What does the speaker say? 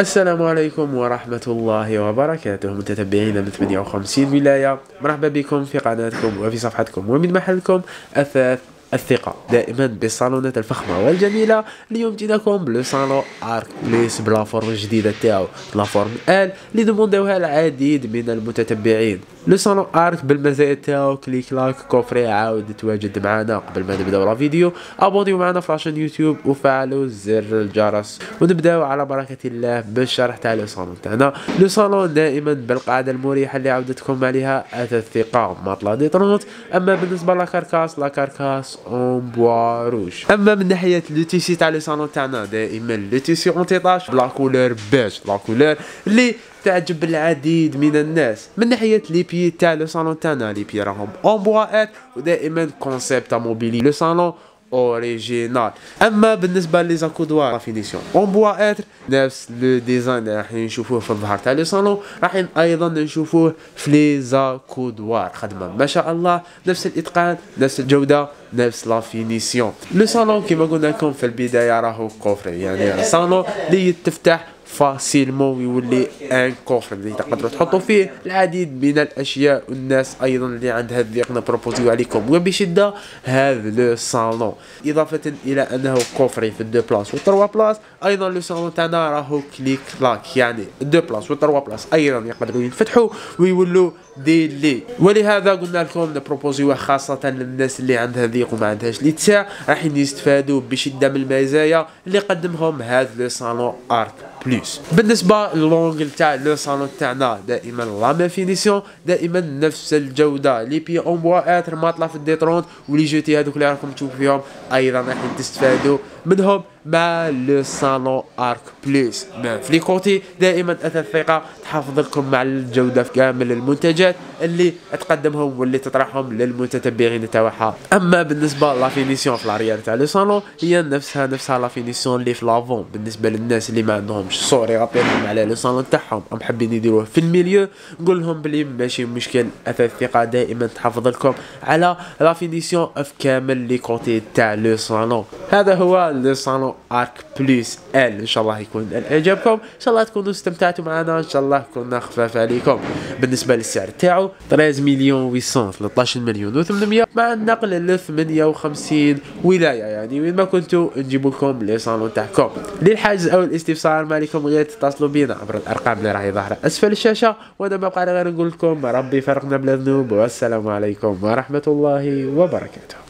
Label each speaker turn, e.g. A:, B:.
A: السلام عليكم ورحمة الله وبركاته. متتبعين من 58 ولاية. مرحبا بكم في قناتكم وفي صفحتكم ومن محلكم أثاث الثقة. دائما بالصالونات الفخمة والجميلة ليمكنكم لو صالون ارك بليس بلافورم الجديدة تاعو. بلافورم آل اللي العديد من المتتبعين. لو صالون ارك بالمزايا تاعو كليك لايك كوفري عاود تواجد معنا قبل ما نبداو لا فيديو. ابونيو معنا في لاشين يوتيوب وفعلوا زر الجرس. ونبداو على بركة الله بالشرح تاع لو صالون تاعنا. le salon دائما بالقاعدة المريحة اللي عودتكم عليها أثاث الثقة matelas D trente أما بالنسبة la carcasse la carcasse en bois rouge أما من ناحية le tissu تاع le salon تاعنا دائما le tissu antitache ب la couleur beige la couleur اللي تعجب العديد من الناس. من ناحية les pieds تاع le salon تاعنا لي بي راهم بوا ودائما concept mobilier le salon original. أما بالنسبة les accoudoirs finition. en bois hêtre نفس le design راح نشوفوه في الظهر. تاع les salons راح أيضا نشوفوه في les accoudoirs خدمة. ما شاء الله نفس الإتقان نفس الجودة نفس la finition. le salon كيما قلنا لكم في البداية راهو coffré يعني صالون اللي يتفتح facilement يولي un coffre اللي تقدروا تحطوا فيه. العديد من الأشياء والناس أيضا اللي عندها الذوق نبروبوزيوه ليكم. وبشدة هذا le salon إضافة إلى أنه coffré في ال deux places وال trois places أيضا le salon تاعنا راهو clic-clac. يعني ال deux places وال trois places أيضا يقدروا ينفتحوا ويولوا des lits ولهذا قلنا لكم نبروبوزيوه خاصة للناس اللي عندها ضيق وما عندهاش الاتساع راح يستفادوا بشدة من المزايا اللي قدمهم هذا le salon ارك بلوس بالنسبة ل l'angle تاع le salon تاعنا دائما la même finition دائما نفس الجودة. les pieds en bois hêtre ماطلة في ال D trente و les jetés هذوك اللي راكم تشوفوا فيهم أيضا راح تستفادوا منهم. مع le salon ارك بلوس في les côtés دائما الثقة تحافظ لكم مع الجودة في كامل المنتجات اللي تقدمهم واللي تطرحهم للمتتبعين تاعها. أما بالنسبة la finition في l'arrière تاع le salon هي نفسها نفسها la finition اللي في l'avant بالنسبة للناس اللي ما عندهمش سور يغطيهم على le salon تاعهم. أم حابين يديروه في ال milieu نقول لهم بلي ماشي مشكل الثقة دائما تحافظ لكم على la finition في كامل les côtés تاع le salon هذا هو le salon ارك بلس اللي إن شاء الله يكون عجبكم إن شاء الله تكونوا استمتعتوا معنا. إن شاء الله كنا خفاف عليكم. بالنسبة للسعر تاعو 13 مليون 800 13 مليون و800 مع النقل ل 58 ولاية يعني. وين ما كنتوا نجيب لكم les salons تاعكم. للحجز أو الاستفسار ما عليكم غير تتصلوا بنا عبر الأرقام اللي راهي ظاهرة أسفل الشاشة. وأنا ما بقى غير نقول لكم ربي فرقنا بلا ذنوب. والسلام عليكم ورحمة الله وبركاته.